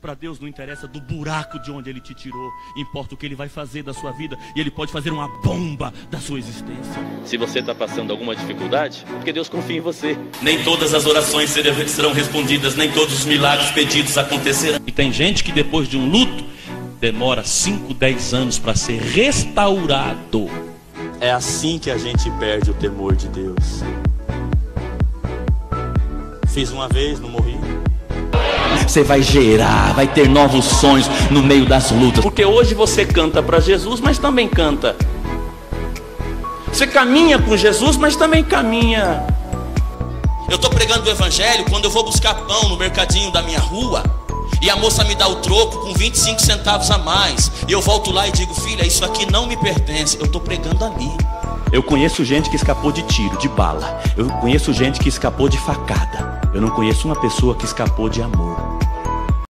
Para Deus não interessa do buraco de onde Ele te tirou, importa o que Ele vai fazer da sua vida e Ele pode fazer uma bomba da sua existência. Se você está passando alguma dificuldade, é porque Deus confia em você. Nem todas as orações serão respondidas, nem todos os milagres pedidos acontecerão. E tem gente que depois de um luto demora 5, 10 anos para ser restaurado. É assim que a gente perde o temor de Deus. Fiz uma vez, não morri. Você vai gerar, vai ter novos sonhos no meio das lutas. Porque hoje você canta para Jesus, mas também canta. Você caminha com Jesus, mas também caminha. Eu estou pregando o evangelho quando eu vou buscar pão no mercadinho da minha rua. E a moça me dá o troco com 25 centavos a mais. E eu volto lá e digo, filha, isso aqui não me pertence. Eu estou pregando ali. Eu conheço gente que escapou de tiro, de bala. Eu conheço gente que escapou de facada. Eu não conheço uma pessoa que escapou de amor.